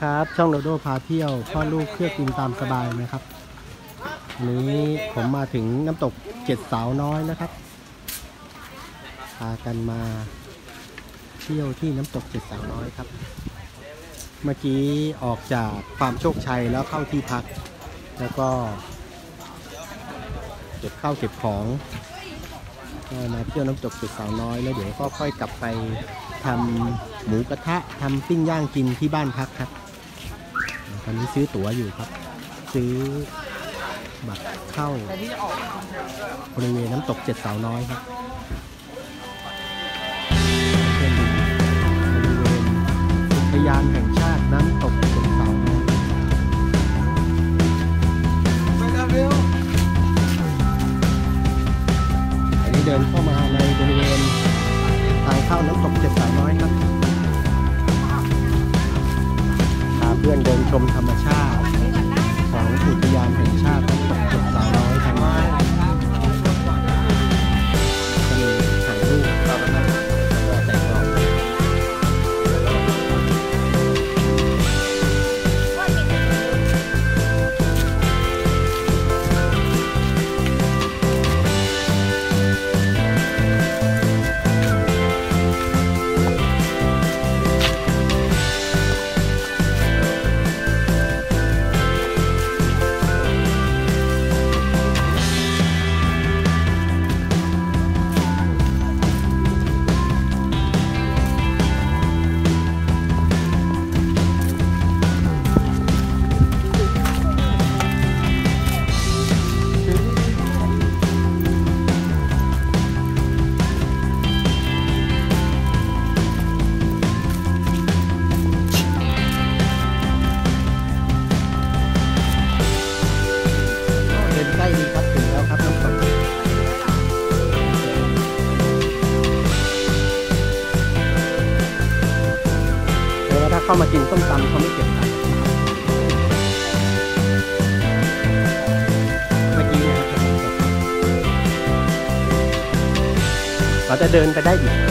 ครับ ช่องโดโดพาเที่ยวพ่อลูกเพื่อกินตามสบายนะครับนนี้ผมมาถึงน้ำตกเจ็ดสาวน้อยนะครับพากันมาเที่ยวที่น้ำตกเจ็ดสาวน้อยครับ เมื่อกี้ออกจากความโชคชัยแล้วเข้าที่พัก แล้วก็เก็บข้าวเก็บของมาเที่ยวน้ำตกเจ็ดสาวน้อยแล้วเดี๋ยวก็ค่อยกลับไปทำหมูกระทะทำปิ้งย่างกินที่บ้านพักครับ ตอนนี้ซื้อตั๋วอยู่ครับ ซื้อบัตรเข้าบริเวณน้ำตกเจ็ดสาวน้อยครับเป็นบริเวณอุทยานแห่งชาติน้ำตกเจ็ดสาวน้อยอันนี้เดินเข้ามาในบริเวณทางเข้าน้ำตกเจ็ดสาวน้อยครับ พาเพื่อนเดินชมธรรมชาติของอุทยานแห่งชาติ จะเดินไปได้อีก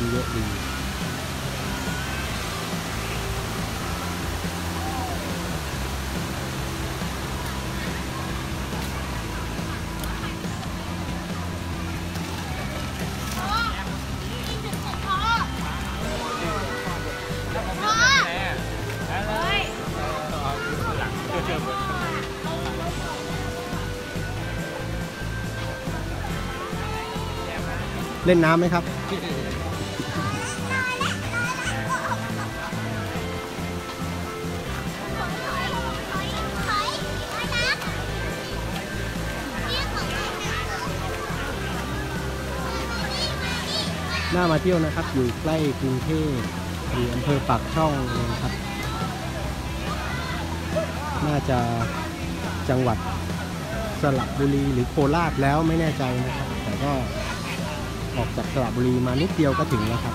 น้ำเยอะดีเล่นน้ำไหมครับ น่ามาเที่ยวนะครับ อยู่ใกล้กรุงเทพอยู่อำเภอปากช่องนะครับ น่าจะจังหวัดสระบุรีหรือโคราชแล้วไม่แน่ใจนะครับ แต่ก็ออกจากสระบุรีมานิดเดียวก็ถึงแล้วครับ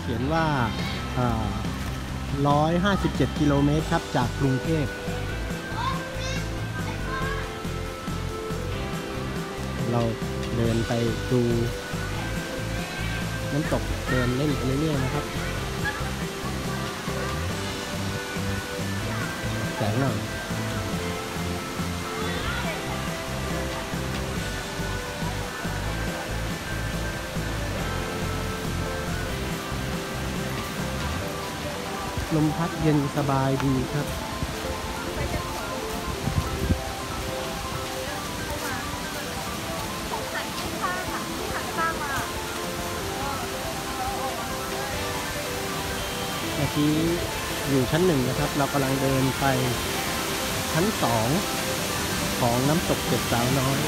เขียนว่า 157 กิโลเมตรครับ จากกรุงเทพ เราเดินไปดูน้ำตกเดินเล่นไปเรื่อยๆนะครับแสงหน่อยลมพัดเย็นสบายดีครับ ชั้นหนึ่งนะครับ เรากำลังเดินไปชั้นสองของน้ำตกเจ็ดสาวน้อย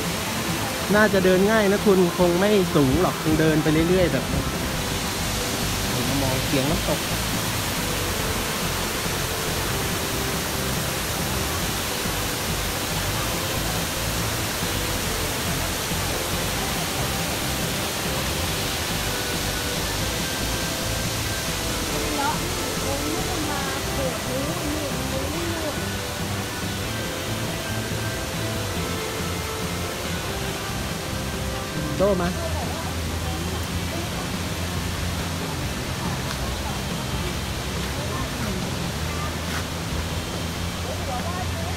น่าจะเดินง่ายนะคุณคงไม่สูงหรอกคงเดินไปเรื่อยๆแบบมามองเสียงน้ำตก มา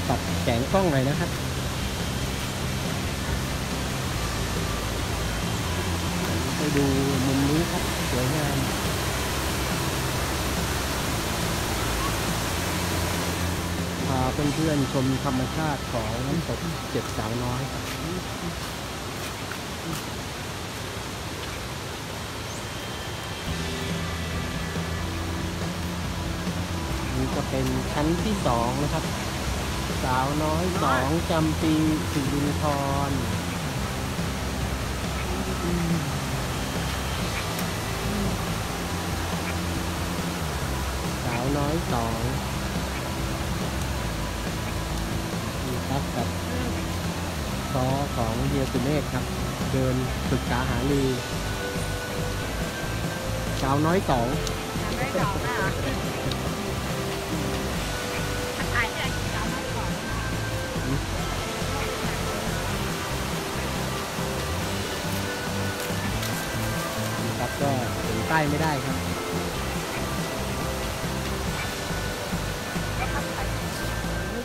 ตัดแสงกล้องหน่อยนะครับไปดูมุมนี้ครับ สวยงามพาเพื่อนๆชมธรรมชาติของน้ำตกเจ็ดสาวน้อย ก็เป็นชั้นที่สองนะครับ สาวน้อยสองจำปีสิรินทรสาวน้อยสองนี่ครับกับซอของเฮียสุเมฆครับ เดินปรึกษาหารือสาวน้อยสองไม่ดอกนะถ่ ถึงใต้ไม่ได้ครับ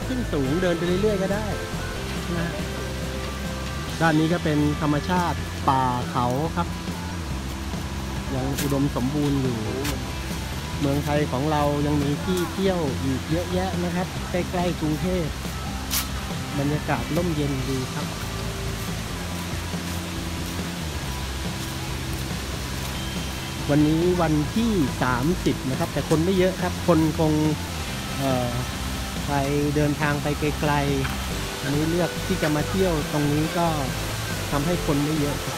ขึ้นสูงเดินไปเรื่อยๆก็ได้นะด้านนี้ก็เป็นธรรมชาติป่าเขาครับ ยังอุดมสมบูรณ์อยู่ เมืองไทยของเรายังมีที่เที่ยวอีกเยอะแยะนะครับ ใกล้ๆกรุงเทพบรรยากาศร่มเย็นดีครับ วันนี้วันที่ 30 นะครับ แต่คนไม่เยอะครับ คนคงไปเดินทางไปไกลๆ อันนี้เลือกที่จะมาเที่ยวตรงนี้ก็ทำให้คนไม่เยอะครับ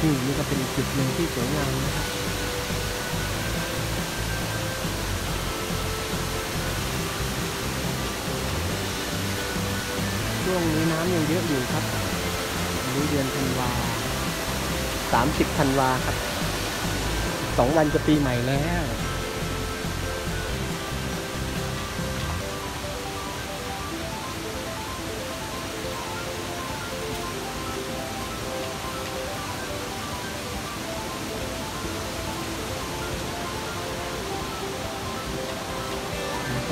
นี่นี่ก็เป็นจุดหนึ่งที่สวยงามนะครับช่วงนี้น้ำยังเยอะอยู่ครับ อันนี้เดือนธันวา30ธันวาครับ สองวันจะปีใหม่แล้ว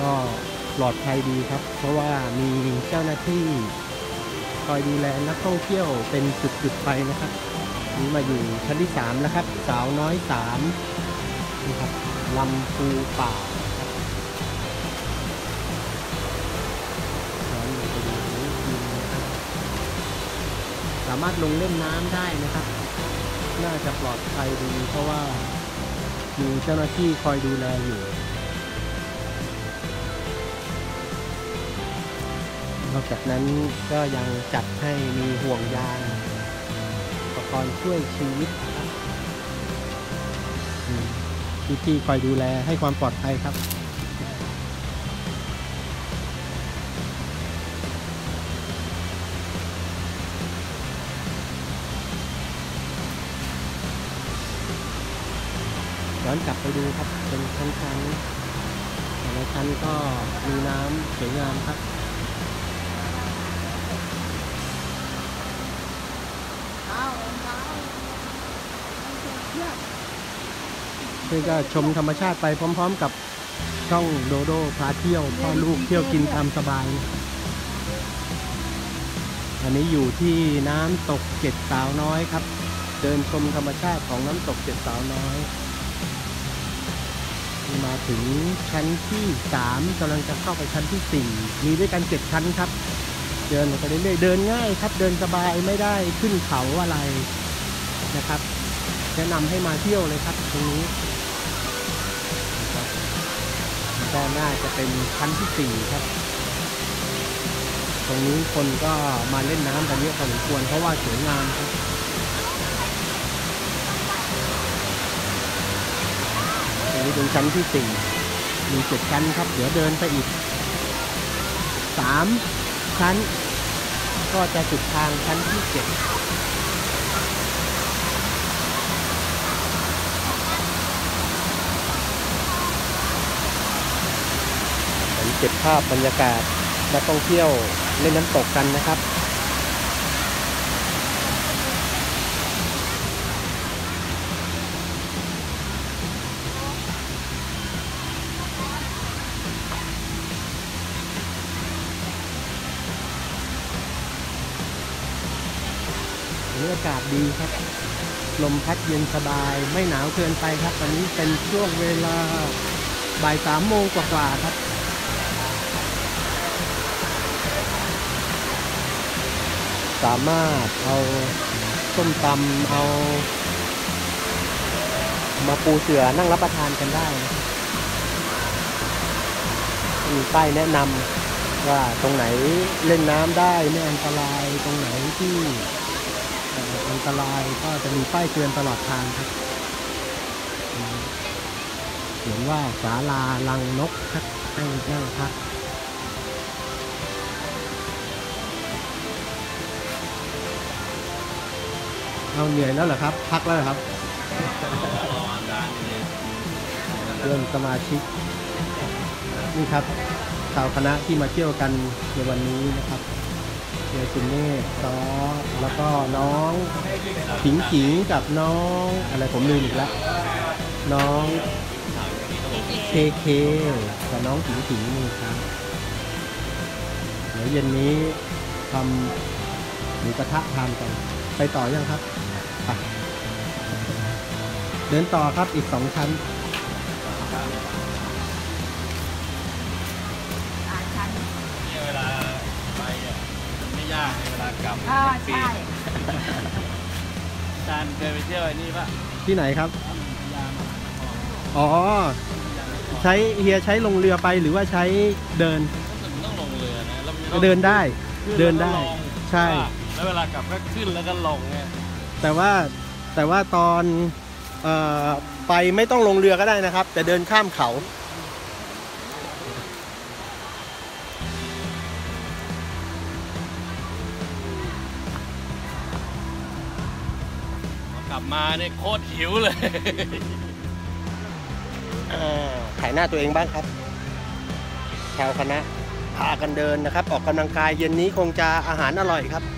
ก็ปลอดภัยดีครับ เพราะว่ามีเจ้าหน้าที่คอยดูแลนักท่องเที่ยวเป็นจุดๆไปนะครับ นี่มาอยู่ชั้นที่สามแล้วครับ สาวน้อยสามนี่ครับลำพูป่าสามารถลงเล่นน้ำได้นะครับ น่าจะปลอดภัยดีเพราะว่ามีเจ้าหน้าที่คอยดูแลอยู่นอกจากนั้นก็ยังจัดให้มีห่วงยาง อุปกรณ์ช่วยชีวิตพี่ๆคอยดูแลให้ความปลอดภัยครับย้อนกลับไปดูครับเป็นชั้นๆแต่ละชั้นก็มีน้ำสวยงามครับ เอาเอาเชือก นี่ก็ชมธรรมชาติไปพร้อม ๆ กับช่องโดโดพาเที่ยวพ่อลูกเที่ยวกินตามสบาย อันนี้อยู่ที่น้ำตกเจ็ดสาวน้อยครับ เดินชมธรรมชาติของน้ำตกเจ็ดสาวน้อย มาถึงชั้นที่สามกำลังจะเข้าไปชั้นที่สี่มีด้วยกันเจ็ดชั้นครับ เดินไปเรื่อยๆเดินง่ายครับ เดินสบายไม่ได้ขึ้นเขาอะไรนะครับ แนะนำให้มาเที่ยวเลยครับตรงนี้ ด้านหน้าจะเป็นชั้นที่สี่ครับ ตรงนี้คนก็มาเล่นน้ำกันเยอะพอสมควรเพราะว่าสวยงามครับตรงนี้เป็นชั้นที่สี่มีเจ็ดชั้นครับ เดี๋ยวเดินไปอีกสามชั้น ก็จะจุดทางชั้นที่เจ็ด เก็บภาพบรรยากาศนักท่องเที่ยวเล่นน้ำตกกันนะครับบรรยากาศดีครับ ลมพัดเย็นสบายไม่หนาวเกินไปครับ ตอนนี้เป็นช่วงเวลาบ่ายสามโมงกว่าๆครับ สามารถเอาส้มตำเอามาปูเสือนั่งรับประทานกันได้นะมีป้ายแนะนำว่าตรงไหนเล่นน้ำได้ไม่อันตรายตรงไหนที่อันตรายก็จะมีป้ายเตือนตลอดทางครับเขียนว่าศาลาลังนกครับให้นั่งพัก เอาเหนื่อยแล้วเหรอครับ พักแล้วเหรอครับเพื่อนสมาชิกนี่ครับชาวคณะที่มาเที่ยวกันในวันนี้นะครับเจอคุณเนตซอแล้วก็น้องขิงขิงกับน้องอะไรผมลืมอีกแล้วน้องเคเคกับน้องขิงขิงนี่ครับเดี๋ยวเย็นนี้ทำหมูกระทะทานกัน ไปต่อยังครับ ไปเดินต่อครับอีกสองชั้นสามชั้นเนี่ยเวลาไปอะมันไม่ยากในเวลากลับอ่าปีใช่จานเคยไปเที่ยวไอ้นี่ปะที่ไหนครับ ยามหานครอ๋อ ใช้เฮียใช้ลงเรือไปหรือว่าใช้เดินรู้สึกมันต้องลงเรือนะแล้วมันก็เดินได้ขึ้เดินได้แล้วก็ลงใช่ แล้วเวลากลับก็ขึ้นแล้วก็ลงไง แต่ว่าแต่ว่าตอนเอ่อไปไม่ต้องลงเรือก็ได้นะครับ แต่เดินข้ามเขาพอกลับมาเนี่ยโคตรหิวเลยอ่าถ่ายหน้าตัวเองบ้างครับชาวคณะพากันเดินนะครับ ออกกำลังกายเย็นนี้คงจะอาหารอร่อยครับนี่ครับ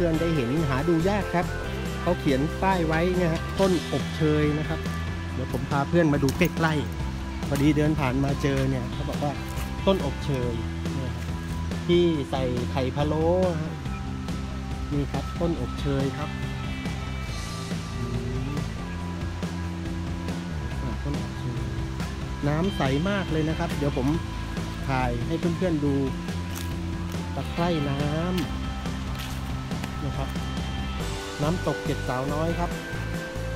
เพื่อนได้เห็นหาดูยากครับ เขาเขียนป้ายไว้นะฮะต้นอบเชยนะครับ เดี๋ยวผมพาเพื่อนมาดูใกล้ๆพอดีเดินผ่านมาเจอเนี่ยเขาบอกว่าต้นอบเชยเนี่ยที่ใส่ไข่พะโล้ฮะนี่ครับต้นอบเชยครับต้นอบเชยน้ำใสมากเลยนะครับ เดี๋ยวผมถ่ายให้เพื่อนๆดูตะไคร่น้ำ นะครับ น้ำตกเจ็ดสาวน้อยครับ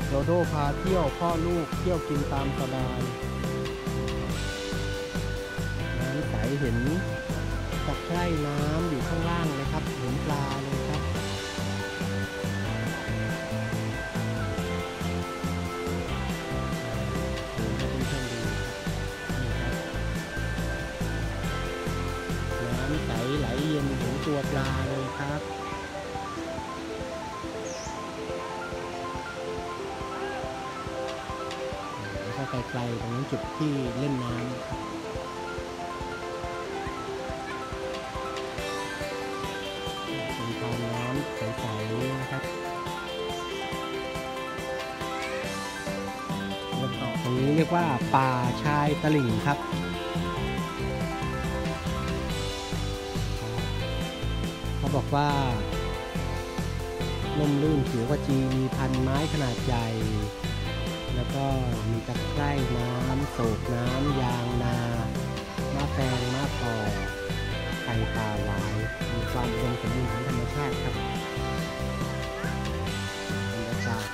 โดโดพาเที่ยวพ่อลูกเที่ยวกินตามสบายน้ำใสเห็นตะไคร่น้ำอยู่ข้างล่างเลยครับ เห็นปลาเลยครับดูให้เพื่อนๆดูครับนี่ครับ น้ำใสไหลเย็นถึงตัวปลา ไกลตรงนั้นจุดที่เล่นน้ำครับเป็นทางน้ำใสๆนะครับแล้วก็ตรงนี้เรียกว่าป่าชายตลิ่งครับเขาบอกว่าล่มลื่นเขียวกว่าจีมีพันไม้ขนาดใหญ่ ก็มีตะไคร่น้ำโศกน้ำยางนามะแฟงมะกอไข่ป่าหวายมีความอุดมสมบูรณ์ของธรรมชาติครับบรรยากาศ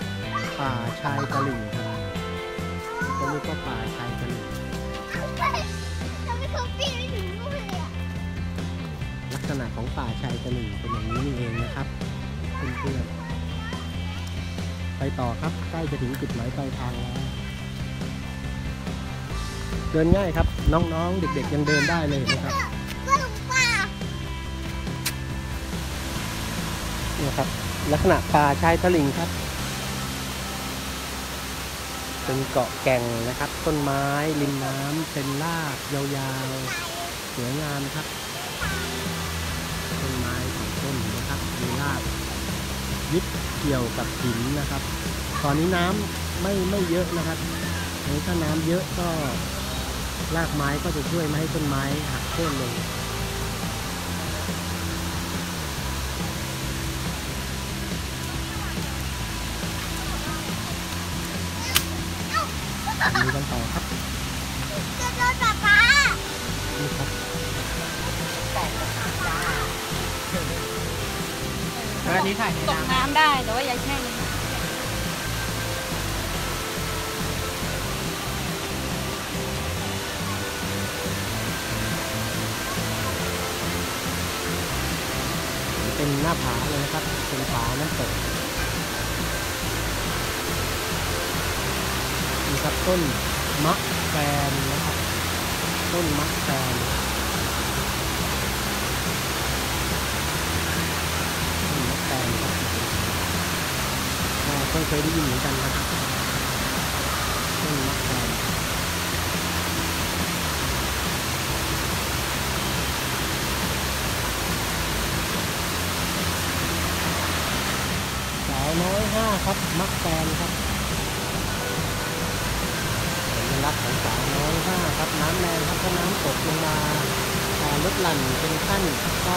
ป่าชายตลิ่งครับก็เรียกว่าป่าชายตลิ่งทำไมเขาปีนไม่ถึงนู่นเลยอะลักษณะของป่าชายตลิ่งเป็นอย่างนี้นี่เองนะครับเพื่อนๆ ไปต่อครับ ใกล้จะถึงจุดหมายปลายทางแล้ว เดินง่ายครับ น้องๆ เด็กๆยังเดินได้เลยนะครับเนี่ยครับ ลักษณะป่าชายตลิ่งครับ เป็นเกาะแก่งนะครับ ต้นไม้ริมน้ำเป็นรากยาวๆ สวยงามครับ ต้นไม้สองต้นนะครับมีรากยึด เกี่ยวกับหินนะครับ ตอนนี้น้ำไม่ไม่เยอะนะครับถ้าน้ำเยอะก็รากไม้ก็จะช่วยไม่ให้ต้นไม้หักโค่นลงดูกันต่อครับ อันนี้ถ่ายในตกน้ำ น้ำได้แต่ว่าอย่าแช่เลยเป็นหน้าผาเลยนะครับ เป็นผาน้ำตกนี่ครับต้นมะแฟนนะครับ ต้นมะแฟนต้นมะแฟนครับก็ เคยได้ยินเหมือนกันนะครับต้นมะแฟนสาวน้อยห้าครับมักแฟนครับสัญลักษณ์ของสาวน้อยห้าครับน้ำแรงครับถ้าน้ำตกลงมาอ่าลดหลั่นเป็นขั้นก็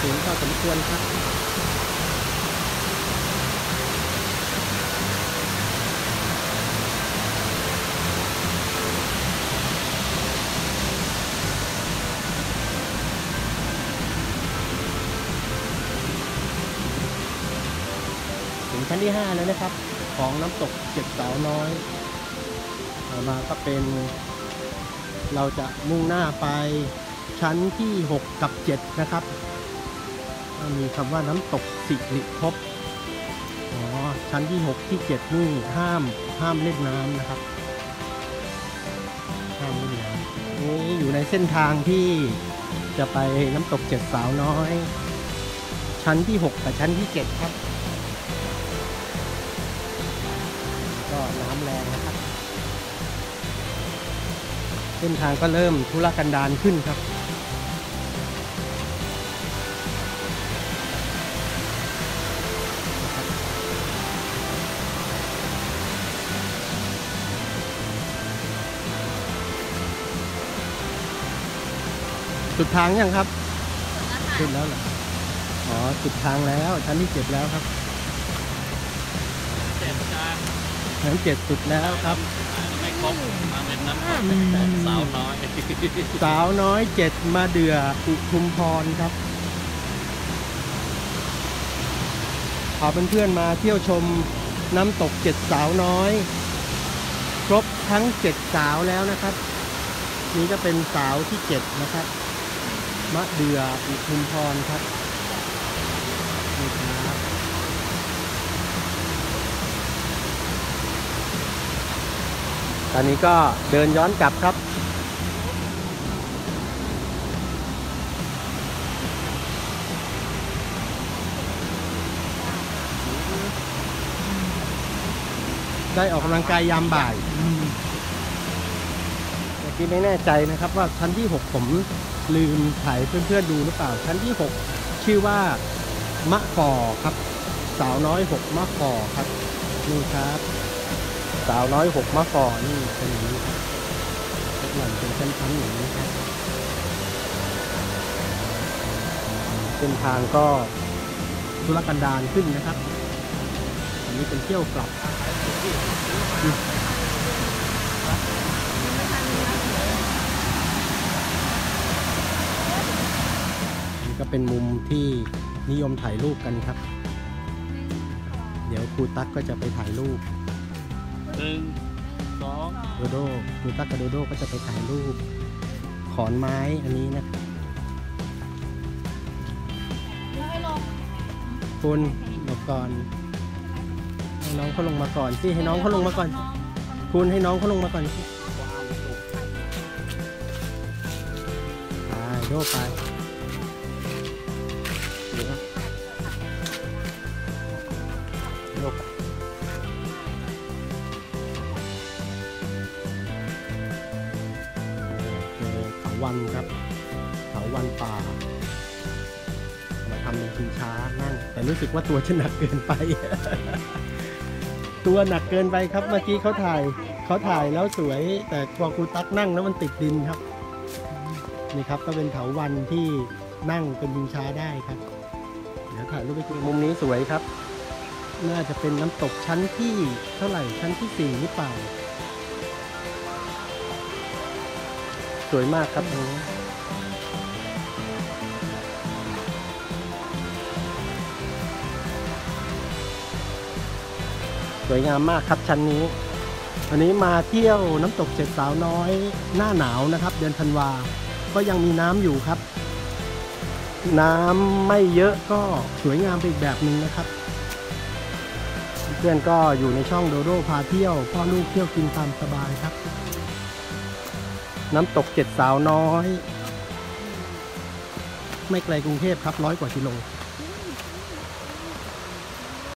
สูงพอสมควรครับ ชั้นที่ 5 แล้วนะครับ ของน้ำตกเจ็ดสาวน้อยต่อมาก็เป็น เราจะมุ่งหน้าไปชั้นที่ 6 กับ 7 นะครับ มีคำว่าน้ำตกสิริภพอ๋อชั้นที่ 6 ที่ 7 นี่ห้ามห้ามเล่นน้ำนะครับห้ามเล่นน้ำนี่อยู่ในเส้นทางที่จะไปน้ำตกเจ็ดสาวน้อย ชั้นที่ 6 กับชั้นที่ 7 ครับ เส้นทางก็เริ่มทุรกันดารขึ้นครับสุดทางยังครับสุดแล้วเหรอ อ๋อ สุดทางแล้ว ชั้นที่เจ็ดแล้วครับ เจ็ดจานชั้นเจ็ดสุดแล้วครับ ครบมาเป็นน้ำตกสาวน้อยสาวน้อยเจ็ดมาเดืออุทุมพรครับพาเพื่อนๆมาเที่ยวชมน้ำตกเจ็ดสาวน้อย ครบทั้งเจ็ดสาวแล้วนะครับ นี่ก็เป็นสาวที่เจ็ดนะครับ มะเดืออุทุมพรครับนี่ครับ ตอนนี้ก็เดินย้อนกลับครับ ได้ออกกำลังกายยามบ่ายเมื่อกี้ไม่แน่ใจนะครับว่าชั้นที่ 6 ผมลืมถ่ายให้เพื่อนๆดูหรือเปล่า ชั้นที่ 6 ชื่อว่ามะฟอครับ สาวน้อย 6 มะฟอครับนี่ครับสาวน้อย6มะฟอนี่เป็นอย่างนี้ครับหล่อนเป็นชั้นๆอย่างนี้ครับเส้นทางก็ธุรกันดารขึ้นนะครับ อันนี้เป็นเที่ยวกลับนี่ก็เป็นมุมที่นิยมถ่ายรูปกันครับ เดี๋ยวครูตั๊กก็จะไปถ่ายรูป หนึ่งสองโดโดครูตั๊กกับโดโดก็จะไปถ่ายรูป ขอนไม้อันนี้นะคุณเดี๋ยวก่อนให้น้องเขาลงมาก่อนสิให้น้องเขาลงมาก่อน คุณให้น้องเขาลงมาก่อนสิไปโดไป รู้สึกว่าตัวจะหนักเกินไป ตัวหนักเกินไปครับ เมื่อกี้เขาถ่ายเขาถ่ายแล้วสวย แต่พอครูตักนั่งแล้วมันติดดินครับ นี่ครับก็เป็นเถาวันที่นั่งเป็นชิงช้าได้ครับ เดี๋ยวถ่ายรูปไปดูมุมนี้สวยครับ น่าจะเป็นน้ำตกชั้นที่เท่าไหร่ชั้นที่สี่หรือเปล่า สวยมากครับตรงนี้ วยงามมากครับชั้นนี้ วันนี้มาเที่ยวน้ำตกเจ็ดสาวน้อย หน้าหนาวนะครับ เดือนธันวา ก็ยังมีน้ำอยู่ครับ น้ำไม่เยอะก็สวยงามไปอีกแบบหนึ่งนะครับ เพื่อนก็อยู่ในช่องโดโดพาเที่ยวพ่อลูกเที่ยวกินตามสบายครับ น้ำตกเจ็ดสาวน้อย ไม่ไกลกรุงเทพครับร้อยกว่ากิโล